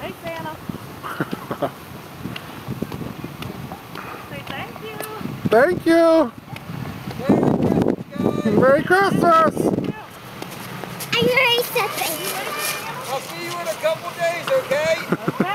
hey, Santa. Say thank you. Thank you. Merry Christmas. I Christmas. I heard you. I'll see you in a couple days, okay?